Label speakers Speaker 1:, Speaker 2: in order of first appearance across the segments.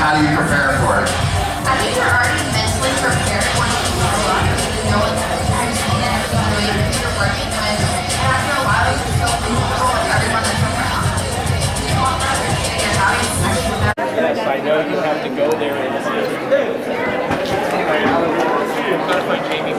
Speaker 1: How do you prepare for it?
Speaker 2: I think you're already mentally prepared once you grow up. You know it's routine and the way you're working with. And after a while, you feel comfortable with everyone that's around. You're having
Speaker 3: Yes, I know you have to go there and Jamie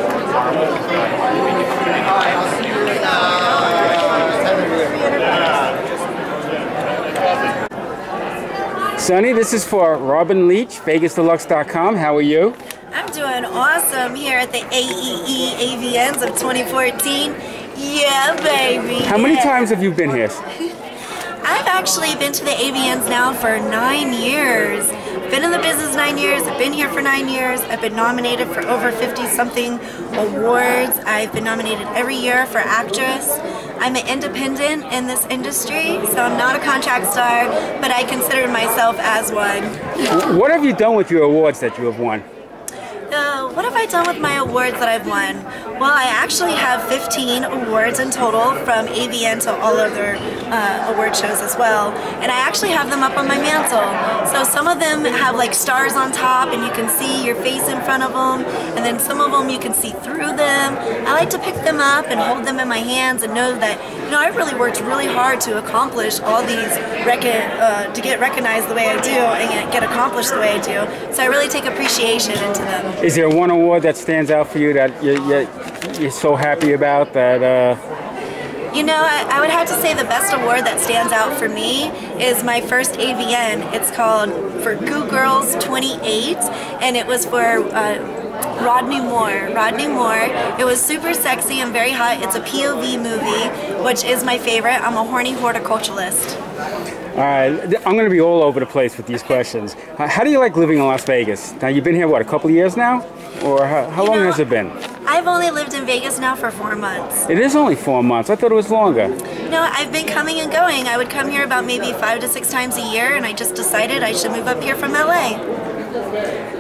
Speaker 4: Sunny, this is for Robin Leach, VegasDeluxe.com. How are you?
Speaker 5: I'm doing awesome here at the AEE AVNs of 2014. Yeah, baby.
Speaker 4: How many
Speaker 5: yeah.
Speaker 4: times have you been here?
Speaker 5: I've actually been to the AVNs now for nine years. Been in the business nine years. I've been here for nine years. I've been nominated for over 50 something awards. I've been nominated every year for actress. I'm an independent in this industry, so I'm not a contract star, but I consider myself as one.
Speaker 4: What have you done with your awards that you have won?
Speaker 5: What have I done with my awards that I've won? Well, I actually have 15 awards in total from AVN to all other uh, award shows as well. And I actually have them up on my mantle. So some of them have like stars on top and you can see your face in front of them. And then some of them you can see through them. I like to pick them up and hold them in my hands and know that, you know, I really worked really hard to accomplish all these, rec- uh, to get recognized the way I do and get accomplished the way I do. So I really take appreciation into them.
Speaker 4: Is there one award that stands out for you that you're, you're, you're so happy about that? Uh,
Speaker 5: You know, I, I would have to say the best award that stands out for me is my first AVN. It's called for Goo Girls 28, and it was for uh, Rodney Moore. Rodney Moore. It was super sexy and very hot. It's a POV movie, which is my favorite. I'm a horny horticulturalist.
Speaker 4: all right, I'm going to be all over the place with these questions. How do you like living in Las Vegas? Now, you've been here, what, a couple of years now? Or how, how long
Speaker 5: know-
Speaker 4: has it been?
Speaker 5: I've only lived in Vegas now for four months.
Speaker 4: It is only four months. I thought it was longer.
Speaker 5: You know, I've been coming and going. I would come here about maybe five to six times a year, and I just decided I should move up here from LA.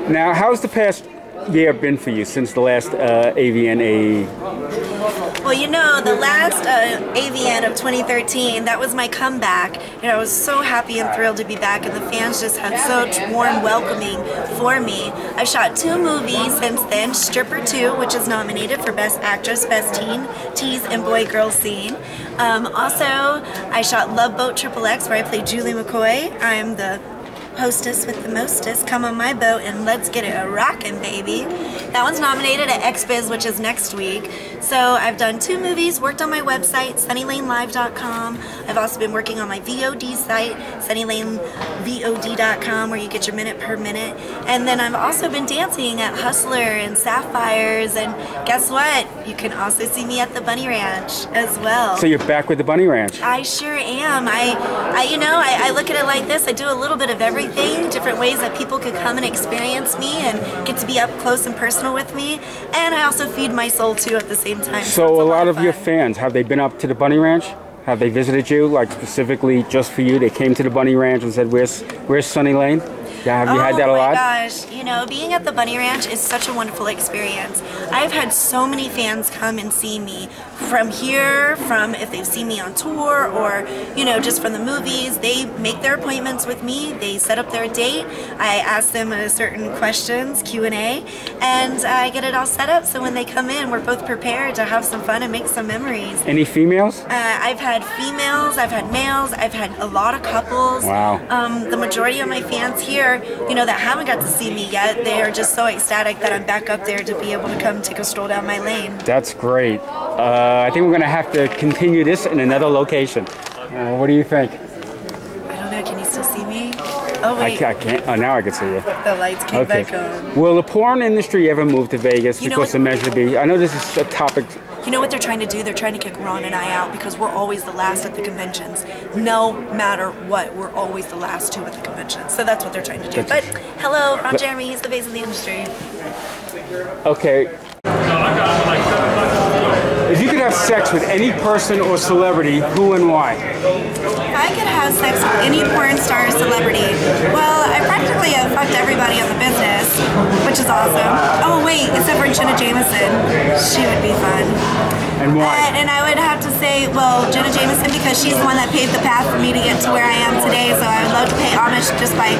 Speaker 4: Now, how's the past year been for you since the last uh, AVNA?
Speaker 5: Well, you know, the last uh, AVN of 2013, that was my comeback. And I was so happy and thrilled to be back, and the fans just had such warm welcoming for me. I've shot two movies since then Stripper 2, which is nominated for Best Actress, Best Teen, Tease, and Boy Girl Scene. Um, also, I shot Love Boat Triple X, where I played Julie McCoy. I'm the hostess with the mostest. Come on my boat and let's get it a rockin', baby. That one's nominated at XBiz, which is next week. So I've done two movies, worked on my website, sunnylanelive.com. I've also been working on my VOD site, sunnylanevod.com, where you get your minute per minute. And then I've also been dancing at Hustler and Sapphires. And guess what? You can also see me at the Bunny Ranch as well.
Speaker 4: So you're back with the Bunny Ranch.
Speaker 5: I sure am. I, I you know, I, I look at it like this. I do a little bit of everything, different ways that people could come and experience me and get to be up close and personal with me. And I also feed my soul too at the same time.
Speaker 4: So
Speaker 5: it's
Speaker 4: a lot of your fans, have they been up to the Bunny Ranch? Have they visited you, like specifically just for you? They came to the Bunny Ranch and said, "Where's Where's Sunny Lane?" Yeah, have you had that a lot?
Speaker 5: oh my gosh, you know, being at the Bunny Ranch is such a wonderful experience. I've had so many fans come and see me from here, from if they've seen me on tour or, you know, just from the movies. They make their appointments with me, they set up their date. I ask them a certain questions, Q&A, and I get it all set up so when they come in, we're both prepared to have some fun and make some memories.
Speaker 4: Any females?
Speaker 5: Uh, I've had females, I've had males, I've had a lot of couples.
Speaker 4: Wow.
Speaker 5: Um, the majority of my fans here, you know, that haven't got to see me yet, they are just so ecstatic that I'm back up there to be able to come take a stroll down my lane.
Speaker 4: That's great. Uh, I think we're gonna have to continue this in another location. Uh, what do you think?
Speaker 5: I don't know, can you still see me? Oh, wait,
Speaker 4: can't. I can't. Oh, now I can see you.
Speaker 5: the lights came
Speaker 4: Okay.
Speaker 5: back on.
Speaker 4: Will the porn industry ever move to Vegas
Speaker 5: You
Speaker 4: because of Measure B? I know this is a topic.
Speaker 5: You know what they're trying to do? They're trying to kick Ron and I out because we're always the last at the conventions. No matter what, we're always the last two at the conventions. So that's what they're trying to do. But hello, Ron Jeremy, he's the face of the industry.
Speaker 4: Okay. If you could have sex with any person or celebrity, who and why?
Speaker 5: If I could have sex with any porn star or celebrity, well, I practically have fucked everybody on the business, which is awesome. Oh wait, except for Jenna Jameson, she would be fun.
Speaker 4: And why?
Speaker 5: And I would have to say, well, Jenna Jameson because she's the one that paved the path for me to get to where I am today. So I would love to pay homage just by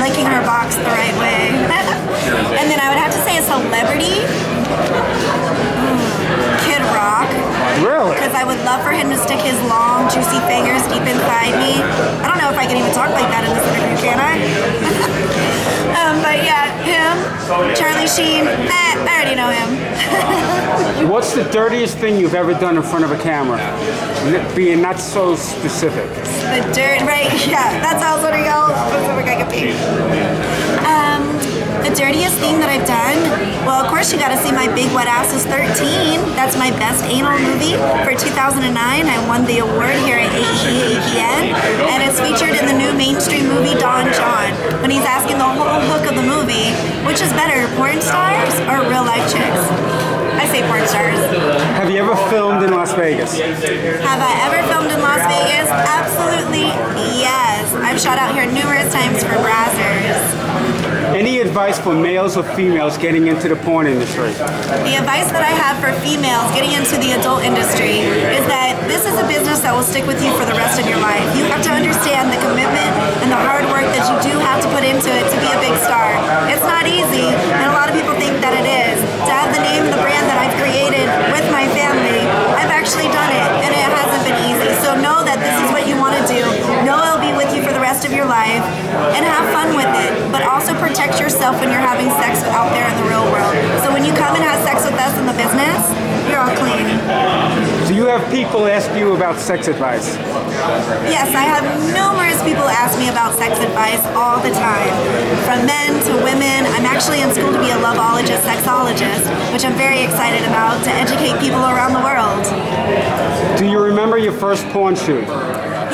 Speaker 5: licking her box the right way. and then I would have to say a celebrity. Hmm stick his long, juicy fingers deep inside me. I don't know if I can even talk like that in this interview, can I? um, but yeah, him, Charlie Sheen, eh, I already know him.
Speaker 4: What's the dirtiest thing you've ever done in front of a camera? Being not so specific.
Speaker 5: the dirt, right? Yeah, that sounds what y'all specific I could be. Um, the dirtiest thing that I've done, well, of course, you got to see my Big Wet Asses 13. That's my best anal movie for 2009. I won the award here at AEAPN, and it's featured in the new mainstream movie Don Jon. When he's asking the whole hook of the movie, which is better, porn stars or real life chicks? I say porn stars.
Speaker 4: Have you ever filmed in Las Vegas?
Speaker 5: Have I ever filmed in Las Vegas? Absolutely yes. I've shot out here numerous times for Brazzers.
Speaker 4: Any advice for males or females getting into the porn industry?
Speaker 5: The advice that I have for females getting into the adult industry is that this is a business that will stick with you for the rest of your life. You have to understand the commitment and the hard work that you do have to put into it to be a big star. It's not easy, and a lot of people think that it is. Life, and have fun with it. But also protect yourself when you're having sex out there in the real world. So when you come and have sex with us in the business, you're all clean.
Speaker 4: Do you have people ask you about sex advice?
Speaker 5: Yes, I have numerous people ask me about sex advice all the time, from men to women. I'm actually in school to be a loveologist, sexologist, which I'm very excited about to educate people around the world.
Speaker 4: Do you remember your first porn shoot?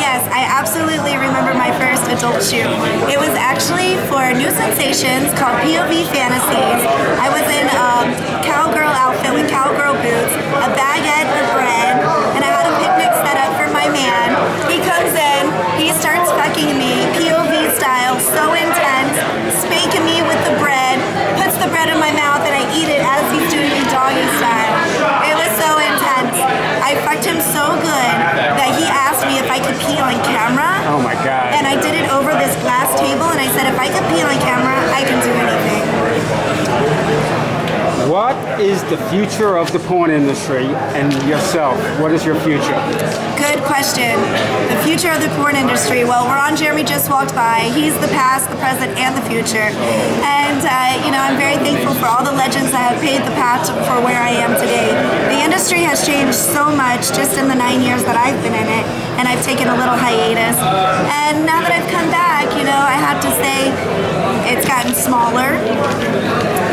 Speaker 5: Yes, I absolutely remember my first adult shoot. It was actually for New Sensations called POV Fantasies. I was in a cowgirl outfit with cowgirl boots, a baguette of bread, and I had a picnic set up for my man. He comes in, he starts fucking me,
Speaker 4: the future of the porn industry and yourself? What is your future?
Speaker 5: Good question. The future of the porn industry. Well, we're on Jeremy Just Walked By. He's the past, the present, and the future. And, uh, you know, I'm very thankful for all the legends that have paved the path for where I am today. The industry has changed so much just in the nine years that I've been in it, and I've taken a little hiatus. And now that I've come back, you know, I have to say it's gotten smaller.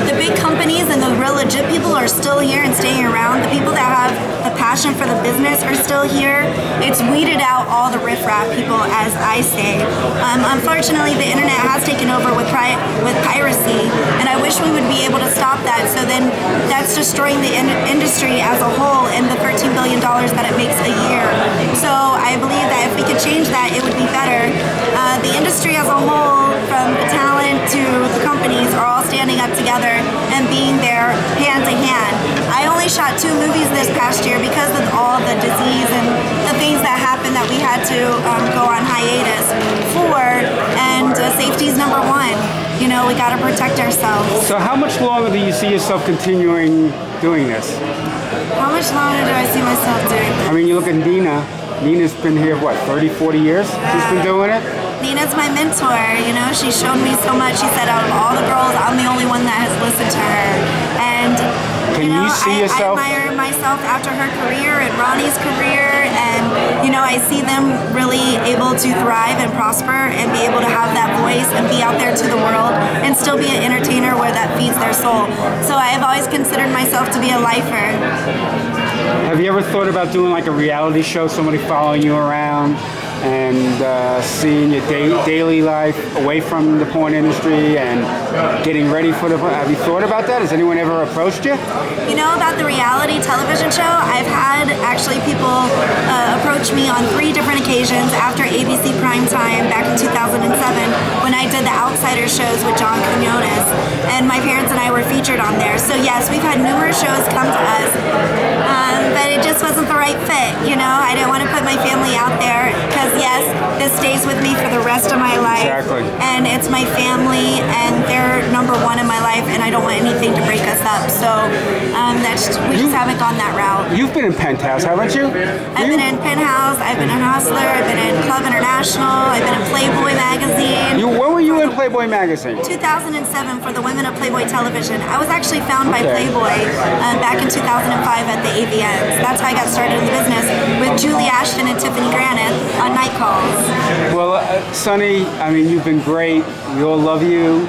Speaker 5: The big companies and the real legit people are still here and staying around. The people that have the passion for the business are still here. It's weeded out all the riffraff people, as I say. Um, unfortunately, the internet has taken over with pri- with piracy, and I wish we would be able to stop that. So then, that's destroying the in- industry as a whole and the 13 billion dollars that it makes a year. So I believe that if we could change that, it would be better. Uh, the industry as a whole, from talent to the companies, are all standing up together and being there hand to hand. I only shot two movies this past year because of all the disease and the things that happened that we had to um, go on hiatus for. And uh, safety is number one. You know, we got to protect ourselves.
Speaker 4: So how much longer do you see yourself continuing doing this?
Speaker 5: How much longer do I see myself doing? this?
Speaker 4: I mean, you look at Nina. Nina's been here, what, 30, 40 years? She's been doing it?
Speaker 5: Nina's my mentor, you know, she showed me so much. She said out of all the girls, I'm the only one that has listened to her. And
Speaker 4: Can
Speaker 5: you know,
Speaker 4: you see
Speaker 5: I,
Speaker 4: yourself-
Speaker 5: I admire myself after her career and Ronnie's career and you know, I see them really able to thrive and prosper and be able to have that voice and be out there to the world and still be an entertainer where that feeds their soul. So I have always considered myself to be a lifer.
Speaker 4: Have you ever thought about doing like a reality show, somebody following you around and uh, seeing your da- daily life away from the porn industry and getting ready for the Have you thought about that? Has anyone ever approached you?
Speaker 5: You know about the reality television show? I've had actually people uh, approach me on three different occasions after ABC Primetime back in 2007 when I did the Outsider shows with John Quinones. And my parents and I were featured on there. So, yes, we've had numerous shows come to us, um, but it just wasn't the right fit. You know, I didn't want to put my family out there because, yes, this stays with me for the rest of my life.
Speaker 4: Exactly.
Speaker 5: And it's my family, and they're number one in my life, and I don't want anything to break us up. So um, that's we just haven't gone that route.
Speaker 4: You've been in Penthouse, haven't you?
Speaker 5: I've been in Penthouse, I've been in Hustler, I've been in Club International, I've been in Playboy magazine.
Speaker 4: You, when were you in Playboy magazine?
Speaker 5: 2007 for the Women of Playboy Television. I was actually found by
Speaker 4: Okay.
Speaker 5: Playboy uh, back in 2005 at the AVNs. That's how I got started in the business with Julie Ashton and Tiffany Granath on night calls.
Speaker 4: Well, uh, Sunny, I mean, you've been great. We all love you.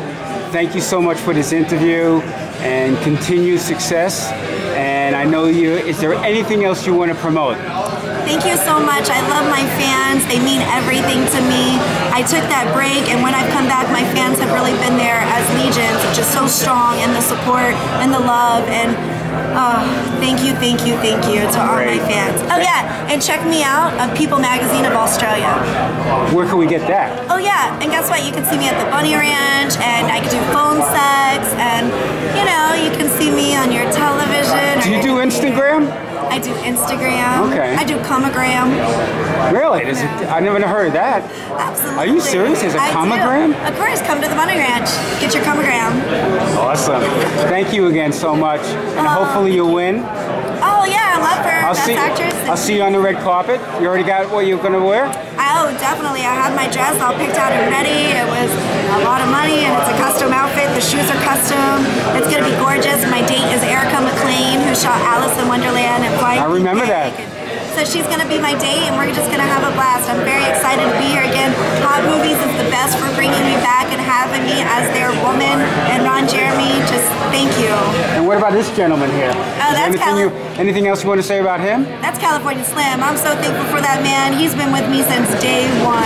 Speaker 4: Thank you so much for this interview and continued success. And I know you. Is there anything else you want to promote?
Speaker 5: Thank you so much. I love my fans. They mean everything to me. I took that break, and when I've come back, my fans have really been there as legions, just so strong in the support and the love. And oh, thank you, thank you, thank you to all my fans. Oh yeah, and check me out on People Magazine of Australia.
Speaker 4: Where can we get that?
Speaker 5: Oh yeah, and guess what? You can see me at the Bunny Ranch, and I can do phone sex, and you know, you can see me on your television.
Speaker 4: Do you do Instagram?
Speaker 5: I do Instagram.
Speaker 4: Okay.
Speaker 5: I do Comogram.
Speaker 4: Really? Does it, I never heard of that.
Speaker 5: Absolutely.
Speaker 4: Are you serious? There's a
Speaker 5: I do.
Speaker 4: Comogram?
Speaker 5: Of course, come to the Bunny Ranch. Get your Comogram.
Speaker 4: Awesome. Thank you again so much. And uh, hopefully you'll win.
Speaker 5: Oh yeah, I love her.
Speaker 4: I'll
Speaker 5: Best
Speaker 4: see.
Speaker 5: actress.
Speaker 4: I'll see you on the red carpet. You already got what you're gonna wear?
Speaker 5: Oh, definitely. I had my dress all picked out and ready. It was a lot of money, and it's a custom outfit. The shoes are custom. It's gonna be gorgeous. My date is Erica McLean, who shot Alice in Wonderland and Flying
Speaker 4: I remember that.
Speaker 5: So she's gonna be my date, and we're just gonna have a blast. I'm very excited to be here again. Hot Movies is the best for bringing me back and having me as their woman. And
Speaker 4: what about this gentleman here? Oh,
Speaker 5: that's
Speaker 4: anything,
Speaker 5: Cali-
Speaker 4: you, anything else you want to say about him?
Speaker 5: That's California Slim. I'm so thankful for that man. He's been with me since day one.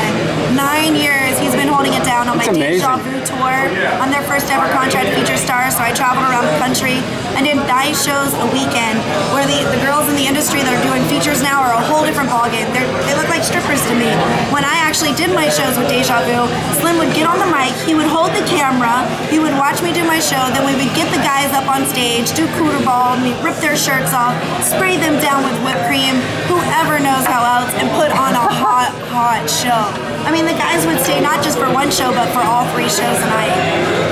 Speaker 5: Nine years he's been holding it down on
Speaker 4: That's
Speaker 5: my Deja. Vu tour. I'm their first ever contract feature star, so I traveled around the country. I did nine shows a weekend where the, the girls in the industry that are doing features now are a whole different ballgame. They're, they look like strippers to me. When I actually did my shows with Deja Vu, Slim would get on the mic, he would hold the camera, he would watch me do my show, then we would get the guys up on stage, do cooter ball, rip their shirts off, spray them down with whipped cream, whoever knows how else, and put on a hot, hot show. I mean, the guys would stay not just for one show, but for all three shows a night.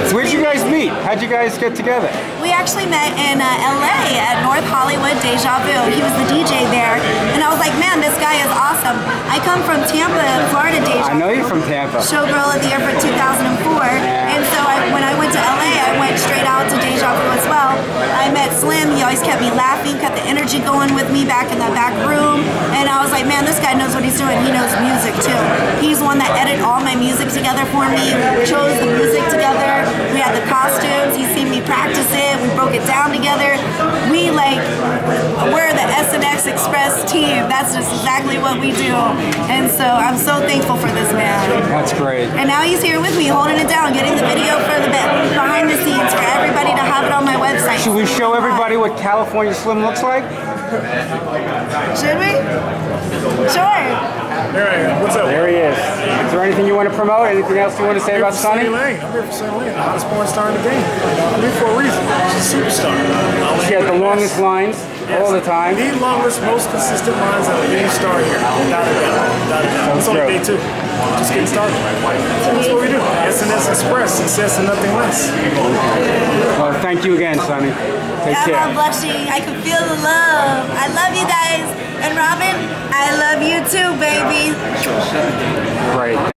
Speaker 4: Where'd you guys meet? How'd you guys get together?
Speaker 5: We actually met in uh, LA at North Hollywood Deja Vu. He was the DJ there, and I was like, man, this guy is awesome. I come from Tampa, Florida Deja
Speaker 4: I know you're from Tampa.
Speaker 5: Showgirl of the Year for 2004. And so I, when I went to LA, went straight out to Deja Vu as well. I met Slim. He always kept me laughing, kept the energy going with me back in that back room. And I was like, man, this guy knows what he's doing. He knows music too. He's one that edited all my music together for me. We chose the music together. We had the costumes. He's seen me practice it. We broke it down together. We team. That's just exactly what we do. And so I'm so thankful for this man.
Speaker 4: That's great.
Speaker 5: And now he's here with me, holding it down, getting the video for the be- behind the scenes for everybody to have it on my website.
Speaker 4: Should we show everybody what California Slim looks like?
Speaker 5: Should we? Sure.
Speaker 1: There I am. What's up?
Speaker 4: There he is. Is there anything you want to promote? Anything else you want to say about Sunny?
Speaker 1: Sunny Lane. I'm here for Sunny Lane, the hottest porn star in the game. I'm here for a reason. She's a superstar.
Speaker 4: She has the longest lines all the time.
Speaker 1: The longest, most consistent lines of any star here. Without a doubt. Without a doubt. It's only day two. Just getting started. That's what we do. SNS Express. Success and nothing less.
Speaker 4: Well, thank you again, Sunny. Take care
Speaker 5: I'm
Speaker 4: care.
Speaker 5: not blushing. I can feel the love. I love you guys. And Robin, I love you too, baby.
Speaker 4: Great.